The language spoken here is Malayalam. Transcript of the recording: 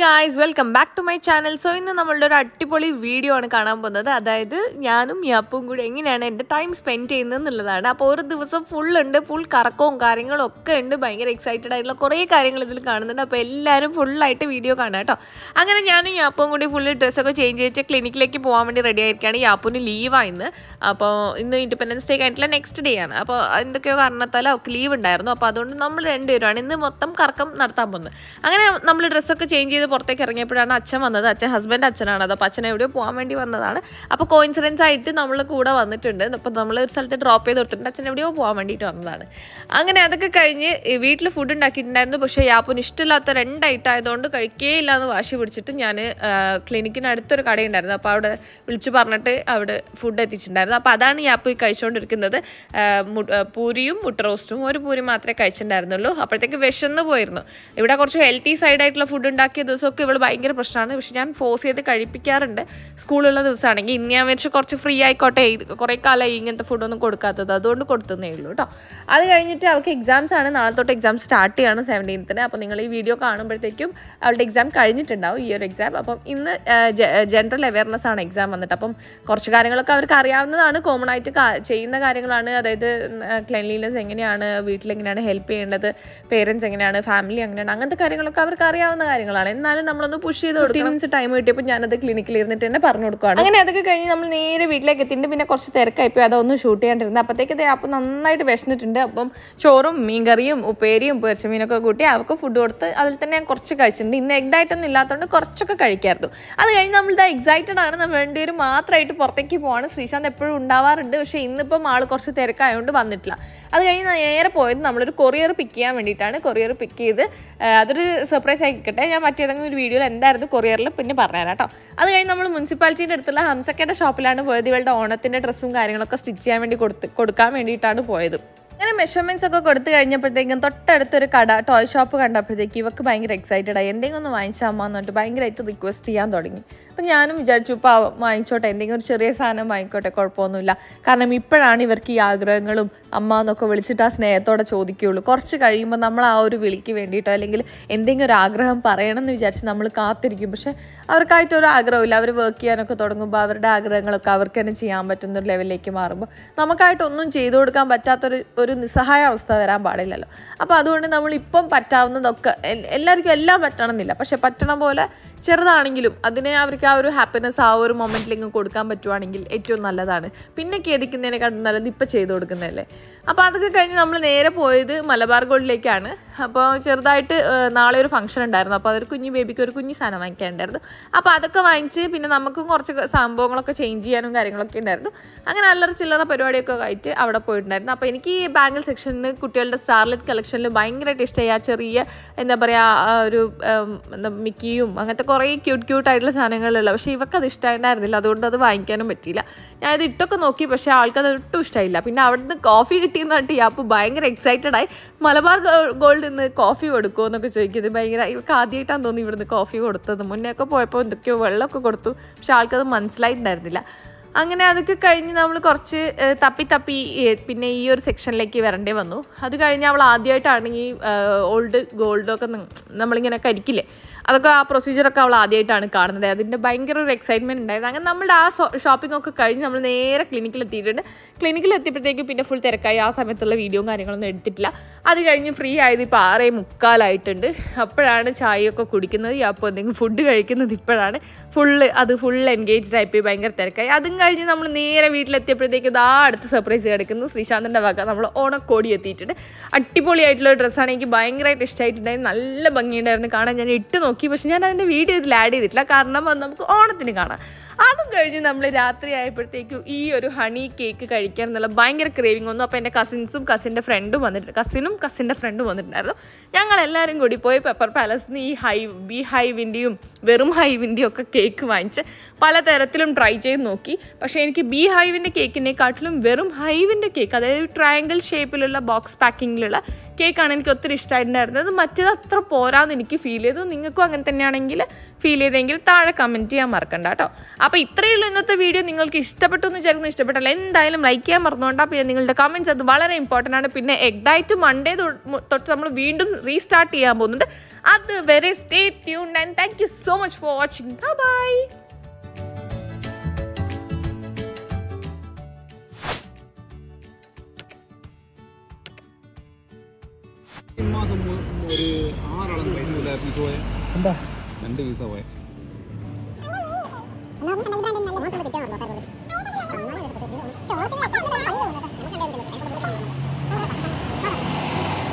Guys welcome back to my channel so ഇന്ന് നമ്മളുടെ ഒരു അടിപൊളി വീഡിയോ ആണ് കാണാൻ പോകുന്നത്. അതായത് ഞാനും യാപ്പും കൂടി എങ്ങനെയാണ് എന്റെ ടൈം സ്പെൻഡ് ചെയ്യുന്നത് എന്നുള്ളതാണ്. അപ്പോൾ ഒരു ദിവസം ഫുൾ ഉണ്ട് ഫുൾ കറക്കവും കാര്യങ്ങളും ഒക്കെ ഉണ്ട്. ഭയങ്കര എക്സൈറ്റഡ് ആയിട്ടുള്ള കുറേ കാര്യങ്ങൾ ഇതിൽ കാണുന്നുണ്ട്. അപ്പോൾ എല്ലാവരും ഫുള്ളായിട്ട് വീഡിയോ കാണാം കേട്ടോ. അങ്ങനെ ഞാനും യാപ്പും കൂടി ഫുള്ള് ഡ്രസ്സൊക്കെ ചേഞ്ച് ചെയ്ത് ക്ലിനിക്കിലേക്ക് പോകാൻ വേണ്ടി റെഡി ആയിരിക്കുകയാണ്. യാപ്പുന് ലീവാണ് ഇന്ന്. അപ്പോൾ ഇന്ന് ഇൻഡിപെൻഡൻസ് ഡേ കഴിഞ്ഞിട്ടുള്ള നെക്സ്റ്റ് ഡേ ആണ്. അപ്പോൾ എന്തൊക്കെയോ കാരണത്താൽ ഒക്കെ ലീവ് ഉണ്ടായിരുന്നു. അപ്പോൾ അതുകൊണ്ട് നമ്മൾ രണ്ടുപേരുമാണ് ഇന്ന് മൊത്തം കറക്കം നടത്താൻ പോകുന്നത്. അങ്ങനെ നമ്മൾ ഡ്രസ്സൊക്കെ ചേഞ്ച് ചെയ്ത് പുറത്തേക്ക് ഇറങ്ങിയപ്പോഴാണ് അച്ഛൻ വന്നത്. അച്ഛൻ ഹസ്ബൻഡ് അച്ഛനാണ്. അത് അപ്പോൾ അച്ഛൻ എവിടെയോ പോകാൻ വേണ്ടി വന്നതാണ്. അപ്പോൾ കോയിൻസിഡൻസ് ആയിട്ട് നമ്മൾ കൂടെ വന്നിട്ടുണ്ട്. അപ്പോൾ നമ്മൾ ഒരു സ്ഥലത്ത് ഡ്രോപ്പ് ചെയ്ത് കൊടുത്തിട്ടുണ്ട്. അച്ഛൻ എവിടെയോ പോകാൻ വേണ്ടിയിട്ട് വന്നതാണ്. അങ്ങനെ അതൊക്കെ കഴിഞ്ഞ് വീട്ടിൽ ഫുഡ് ഉണ്ടാക്കിയിട്ടുണ്ടായിരുന്നു. പക്ഷേ യാപ്പുന് ഇഷ്ടമില്ലാത്ത രണ്ട് ഐറ്റം ആയതുകൊണ്ട് കഴിക്കേ ഇല്ല എന്ന് വാശി പിടിച്ചിട്ട് ഞാൻ ക്ലിനിക്കിന് അടുത്തൊരു കടയുണ്ടായിരുന്നു. അപ്പോൾ അവിടെ വിളിച്ച് പറഞ്ഞിട്ട് അവിടെ ഫുഡ് എത്തിച്ചിട്ടുണ്ടായിരുന്നു. അപ്പോൾ അതാണ് യാപ്പ് കഴിച്ചുകൊണ്ടിരിക്കുന്നത് പൂരിയും മുട്ട റോസ്റ്റും ഒരു പൂരി മാത്രമേ കഴിച്ചിട്ടുണ്ടായിരുന്നുള്ളൂ. അപ്പോഴത്തേക്ക് വിശന്ന് പോയിരുന്നു. ഇവിടെ കുറച്ച് ഹെൽത്തി സൈഡായിട്ടുള്ള ഫുഡ് ഉണ്ടാക്കിയ ദിവസമൊക്കെ ഇവൾ ഭയങ്കര പ്രശ്നമാണ്. പക്ഷെ ഞാൻ ഫോഴ്സ് ചെയ്ത് കഴിപ്പിക്കാറുണ്ട്. സ്കൂളുള്ള ദിവസമാണെങ്കിൽ ഇന്ന് ഞാൻ വെച്ച് കുറച്ച് ഫ്രീ ആയിക്കോട്ടെ കുറേ കാലമായി ഇങ്ങനത്തെ ഫുഡൊന്നും കൊടുക്കാത്തത്. അതുകൊണ്ട് കൊടുത്തതേ ഉള്ളൂ കേട്ടോ അത് കഴിഞ്ഞിട്ട് അവൾക്ക് എക്സാംസ് ആണ്. നാളെ തൊട്ട് എക്സാം സ്റ്റാർട്ട് ചെയ്യാണ് സെവന്റീൻത്തിന് അപ്പോൾ നിങ്ങൾ ഈ വീഡിയോ കാണുമ്പോഴത്തേക്കും അവളുടെ എക്സാം കഴിഞ്ഞിട്ടുണ്ടാവും. ഈ ഒരു എക്സാം അപ്പം ഇന്ന് ജനറൽ അവയർനെസ് ആണ് എക്സാം വന്നിട്ട്. അപ്പം കുറച്ച് കാര്യങ്ങളൊക്കെ അവർക്ക് അറിയാവുന്നതാണ്. കോമൺ ആയിട്ട് ചെയ്യുന്ന കാര്യങ്ങളാണ്. അതായത് ക്ലീൻലിനെസ് എങ്ങനെയാണ്? വീട്ടിലെങ്ങനെയാണ് ഹെൽപ്പ് ചെയ്യേണ്ടത്? പേരൻസ് എങ്ങനെയാണ്? ഫാമിലി എങ്ങനെയാണ്? അങ്ങനത്തെ കാര്യങ്ങളൊക്കെ അവർക്ക് അറിയാവുന്ന കാര്യങ്ങളാണ്. എന്നാലും നമ്മളൊന്ന് പുഷ് ചെയ്ത് കൊടുക്കണം. മിനിറ്റ്സ് ടൈം കിട്ടിയപ്പോൾ ഞാനത് ക്ലിനിക്കിൽ ഇരുന്നിട്ട് തന്നെ പറഞ്ഞു കൊടുക്കുകയാണ് അങ്ങനെ അതൊക്കെ കഴിഞ്ഞ് നമ്മൾ നേരെ വീട്ടിലേക്ക് എത്തിയിട്ട് പിന്നെ കുറച്ച് തിരക്കായി പോയി അതൊന്ന് ഷൂട്ട് ചെയ്യാണ്ടിരുന്നത് അപ്പോഴത്തേക്ക് ദേ അപ്പം നന്നായിട്ട് വിശന്നിട്ടുണ്ട്. അപ്പം ചോറും മീൻകറിയും ഉപ്പേരിയും പൊരിച്ച മീനൊക്കെ കൂട്ടി അവർക്ക് ഫുഡ് കൊടുത്ത് അതിൽ തന്നെ ഞാൻ കുറച്ച് കഴിച്ചിട്ടുണ്ട്. ഇന്ന് എഗ് ഡയറ്റൊന്നും ഇല്ലാത്തതുകൊണ്ട് കുറച്ചൊക്കെ കഴിക്കായിരുന്നു. അത് കഴിഞ്ഞ് നമ്മൾ ഇതാ എക്സൈറ്റഡ് ആണ്. നമ്മൾ രണ്ടുപേരും മാത്രമായിട്ട് പുറത്തേക്ക് പോവാണ്. ശ്രീശാന്ത് എപ്പോഴും ഉണ്ടാവാറുണ്ട്. പക്ഷേ ഇന്നിപ്പം ആൾ കുറച്ച് തിരക്കായതുകൊണ്ട് വന്നിട്ടില്ല. അത് കഴിഞ്ഞ് നേരെ പോയത് നമ്മളൊരു കൊറിയർ പിക്ക് ചെയ്യാൻ വേണ്ടിയിട്ടാണ്. കൊറിയർ പിക്ക് ചെയ്ത് അതൊരു സർപ്രൈസ് ആയിക്കട്ടെ ഞാൻ മറ്റേതെങ്കിലും ഒരു വീഡിയോയിൽ എന്തായിരുന്നു കൊറിയറിൽ പിന്നെ പറഞ്ഞുതരാം കേട്ടോ. അത് കഴിഞ്ഞ് നമ്മൾ മുനിസിപ്പാലിറ്റിയുടെ അടുത്തുള്ള ഹംസക്കയുടെ ഷോപ്പിലാണ് പോയത്. ഇവളുടെ ഓണത്തിന്റെ ഡ്രസ്സും കാര്യങ്ങളൊക്കെ സ്റ്റിച്ച് ചെയ്യാൻ വേണ്ടി കൊടുത്ത് കൊടുക്കാൻ വേണ്ടിയിട്ടാണ് പോയത്. അങ്ങനെ മെഷർമെന്റ്സ് ഒക്കെ കൊടുത്തു കഴിഞ്ഞപ്പോഴത്തേക്കും തൊട്ടടുത്തൊരു കട ടോയ് ഷോപ്പ് കണ്ടപ്പോഴത്തേക്ക് ഇവക്ക് ഭയങ്കര എക്സൈറ്റഡ് ആയി. എന്തെങ്കിലും ഒന്ന് വാങ്ങിച്ചാൽ എന്ന് പറഞ്ഞിട്ട് ഭയങ്കരമായിട്ട് റിക്വസ്റ്റ് ചെയ്യാൻ തുടങ്ങി. അപ്പം ഞാനും വിചാരിച്ചു ഇപ്പോൾ വാങ്ങിച്ചോട്ടെ. എന്തെങ്കിലും ഒരു ചെറിയ സാധനം വാങ്ങിക്കോട്ടെ കുഴപ്പമൊന്നുമില്ല. കാരണം ഇപ്പോഴാണ് ഇവർക്ക് ഈ ആഗ്രഹങ്ങളും അമ്മ എന്നൊക്കെ വിളിച്ചിട്ട് ആ സ്നേഹത്തോടെ ചോദിക്കുകയുള്ളൂ. കുറച്ച് കഴിയുമ്പോൾ നമ്മൾ ആ ഒരു വിളിക്ക് വേണ്ടിയിട്ടോ അല്ലെങ്കിൽ എന്തെങ്കിലും ഒരു ആഗ്രഹം പറയണം എന്ന് വിചാരിച്ച് നമ്മൾ കാത്തിരിക്കും. പക്ഷേ അവർക്കായിട്ടൊരു ആഗ്രഹമില്ല. അവർ വർക്ക് ചെയ്യാനൊക്കെ തുടങ്ങുമ്പോൾ അവരുടെ ആഗ്രഹങ്ങളൊക്കെ അവർക്ക് തന്നെ ചെയ്യാൻ പറ്റുന്ന ഒരു ലെവലിലേക്ക് മാറുമ്പോൾ നമുക്കായിട്ടൊന്നും ചെയ്തു കൊടുക്കാൻ പറ്റാത്തൊരു ഒരു നിസ്സഹായ അവസ്ഥ വരാൻ പാടില്ലല്ലോ. അപ്പോൾ അതുകൊണ്ട് നമ്മൾ ഇപ്പം പറ്റാവുന്നതൊക്കെ എല്ലാവർക്കും എല്ലാം പറ്റണമെന്നില്ല. പക്ഷെ പറ്റണ പോലെ ചെറുതാണെങ്കിലും അതിനെ അവർക്ക് ആ ഒരു ഹാപ്പിനെസ് ആ ഒരു മൊമെന്റിലേക്ക് കൊടുക്കാൻ പറ്റുവാണെങ്കിൽ ഏറ്റവും നല്ലതാണ്. പിന്നെ ഖേദിക്കുന്നതിനെക്കാട്ടും നല്ലത് ഇപ്പം ചെയ്തു കൊടുക്കുന്നതല്ലേ. അപ്പോൾ അതൊക്കെ കഴിഞ്ഞ് നമ്മൾ നേരെ പോയത് മലബാർ ഗോൾഡിലേക്കാണ്. അപ്പോൾ ചെറുതായിട്ട് നാളെ ഒരു ഫംഗ്ഷൻ ഉണ്ടായിരുന്നു. അപ്പോൾ അതൊരു കുഞ്ഞു ബേബിക്ക് ഒരു കുഞ്ഞു സാധനം വാങ്ങിക്കാനുണ്ടായിരുന്നു അപ്പോൾ അതൊക്കെ വാങ്ങിച്ച് പിന്നെ നമുക്കും കുറച്ച് സംഭവങ്ങളൊക്കെ ചേഞ്ച് ചെയ്യാനും കാര്യങ്ങളൊക്കെ ഉണ്ടായിരുന്നു. അങ്ങനെ അല്ലറ ചില്ലറ പരിപാടിയൊക്കെ ആയിട്ട് അവിടെ പോയിട്ടുണ്ടായിരുന്നു. അപ്പോൾ എനിക്ക് ഈ ബാംഗിൾ സെക്ഷനിൽ കുട്ടികളുടെ സ്റ്റാർലെറ്റ് കളക്ഷനിൽ ഭയങ്കരമായിട്ട് ഇഷ്ടമായി ആ ചെറിയ എന്താ പറയുക ഒരു എന്താ മിക്കിയും അങ്ങനത്തെ കുറേ ക്യൂട്ട് ക്യൂട്ട് ആയിട്ടുള്ള സാധനങ്ങളുള്ള പക്ഷേ ഇവർക്ക് അത് ഇഷ്ടമായിട്ടുണ്ടായിരുന്നില്ല അതുകൊണ്ട് അത് വാങ്ങിക്കാനും പറ്റിയില്ല. ഞാൻ ഇത് ഇട്ടൊക്കെ നോക്കി പക്ഷേ ആൾക്കത് ഒട്ടും ഇഷ്ടമായില്ല പിന്നെ അവിടുന്ന് കോഫി കിട്ടിയെന്ന് പറഞ്ഞിട്ട് അപ്പോൾ ഭയങ്കര എക്സൈറ്റഡ് ആയി. മലബാർ ഗോൾഡിൽ നിന്ന് കോഫി കൊടുക്കുമോ എന്നൊക്കെ ചോദിക്കുന്നത് ഭയങ്കര ഇവർക്ക് ആദ്യമായിട്ടാണ് തോന്നി ഇവിടുന്ന് കോഫി കൊടുത്തത്. മുന്നേ ഒക്കെ പോയപ്പോൾ എന്തൊക്കെയോ വെള്ളമൊക്കെ കൊടുത്തു. പക്ഷെ ആൾക്കത് മനസ്സിലായിട്ടുണ്ടായിരുന്നില്ല. അങ്ങനെ അതൊക്കെ കഴിഞ്ഞ് നമ്മൾ കുറച്ച് തപ്പി തപ്പി പിന്നെ ഈ ഒരു സെക്ഷനിലേക്ക് വരേണ്ടി വന്നു. അത് കഴിഞ്ഞ് അവൾ ആദ്യമായിട്ടാണ് ഈ ഓൾഡ് ഗോൾഡൊക്കെ നമ്മളിങ്ങനെ കരിക്കില്ലേ? അതൊക്കെ ആ പ്രൊസീജിയറൊക്കെ അവൾ ആദ്യമായിട്ടാണ് കാണുന്നത്. അതിന്റെ ഭയങ്കര ഒരു എക്സൈറ്റ്മെന്റ് ഉണ്ടായിരുന്നു. അങ്ങനെ നമ്മുടെ ആ ഷോപ്പിംഗ് ഒക്കെ കഴിഞ്ഞ് നമ്മൾ നേരെ ക്ലിനിക്കിൽ എത്തിയിട്ടുണ്ട്. ക്ലിനിക്കിൽ എത്തിയപ്പോഴത്തേക്കും പിന്നെ ഫുൾ തിരക്കായി. ആ സമയത്തുള്ള വീഡിയോയും കാര്യങ്ങളൊന്നും എടുത്തിട്ടില്ല. അത് കഴിഞ്ഞ് ഫ്രീ ആയത് ഇപ്പോൾ ആറേ മുക്കാലായിട്ടുണ്ട്. അപ്പോഴാണ് ചായയൊക്കെ കുടിക്കുന്നത്. അപ്പോൾ എന്തെങ്കിലും ഫുഡ് കഴിക്കുന്നത് ഇപ്പോഴാണ്. ഫുള്ള് അത് ഫുൾ എൻഗേജ്ഡ് ആയിപ്പോയി ഭയങ്കര തിരക്കായി. അതും കഴിഞ്ഞ് നമ്മൾ നേരെ വീട്ടിലെത്തിയപ്പോഴത്തേക്കും ഇതാ അടുത്ത സർപ്രൈസ് കിടക്കുന്നു. ശ്രീശാന്തിന്റെ വക. നമ്മൾ ഓണക്കോടി എത്തിയിട്ടുണ്ട്. അടിപൊളിയായിട്ടുള്ള ഡ്രസ്സാണ് എനിക്ക് ഭയങ്കരമായിട്ട് ഇഷ്ടമായിട്ടുണ്ടായിരുന്നു നല്ല ഭംഗിയുണ്ടായിരുന്നു. കാണാൻ ഞാൻ ഇട്ട് നോക്കി. പക്ഷെ ഞാൻ അതിന്റെ വീഡിയോ ഇതിൽ ആഡ് ചെയ്തിട്ടില്ല. കാരണം അത് നമുക്ക് ഓണത്തിന് കാണാം. അതും കഴിഞ്ഞ് നമ്മൾ രാത്രി ആയപ്പോഴത്തേക്കും ഈ ഒരു ഹണി കേക്ക് കഴിക്കാൻ എന്നുള്ള ഭയങ്കര ക്രേവിങ് വന്നു. അപ്പോൾ എന്റെ കസിൻസും കസിന്റെ ഫ്രണ്ടും വന്നിട്ടുണ്ട്. കസിനും കസിന്റെ ഫ്രണ്ടും വന്നിട്ടുണ്ടായിരുന്നു. ഞങ്ങൾ എല്ലാവരും കൂടി പോയി പെപ്പർ പാലസിൽ നിന്ന് ഈ ഹൈവ് ബി ഹൈവിന്റെയും വെറും ഹൈവിന്റെയും ഒക്കെ കേക്ക് വാങ്ങിച്ച് പലതരത്തിലും ട്രൈ ചെയ്ത് നോക്കി. പക്ഷേ എനിക്ക് ബി ഹൈവിന്റെ കേക്കിനെക്കാട്ടിലും വെറും ഹൈവിന്റെ കേക്ക് അതായത് ട്രയാങ്കിൾ ഷേപ്പിലുള്ള ബോക്സ് പാക്കിങ്ങിലുള്ള കേക്കാണ് എനിക്ക് ഒത്തിരി ഇഷ്ടമായിട്ടുണ്ടായിരുന്നത് മറ്റേത് അത്ര പോരാന്ന് എനിക്ക് ഫീൽ ചെയ്തു. നിങ്ങൾക്കും അങ്ങനെ തന്നെയാണെങ്കിൽ ഫീൽ ചെയ്തെങ്കിൽ താഴെ കമന്റ് ചെയ്യാൻ മറക്കണ്ട കേട്ടോ. അപ്പോൾ ഇത്രയേ ഉള്ളൂ ഇന്നത്തെ വീഡിയോ. നിങ്ങൾക്ക് ഇഷ്ടപ്പെട്ടു എന്ന് വിചാരിക്കുന്നു. ഇഷ്ടപ്പെട്ടല്ല എന്തായാലും ലൈക്ക് ചെയ്യാൻ മറന്നുകൊണ്ടാണ് പിന്നെ നിങ്ങളുടെ കമന്റ്സ് അത് വളരെ ഇമ്പോർട്ടന്റ് ആണ്. പിന്നെ എഗ് ഡയറ്റ് മൺഡേ തൊട്ട് നമ്മൾ വീണ്ടും റീസ്റ്റാർട്ട് ചെയ്യാൻ പോകുന്നുണ്ട്. അതുവരെ stay tune and thank you so much for watching bye മാസം ഒരു ആറാളെന്ന് കഴിഞ്ഞില്ല വിസ പോയെ? എന്താ? രണ്ട് വിസ പോയ. Thank you.